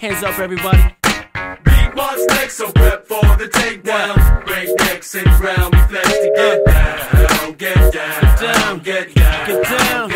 Hands up, everybody. Beatbox next, so prep for the takedown. Break necks and round, we flex to get uh. down. Get down, get down, get down. Get down.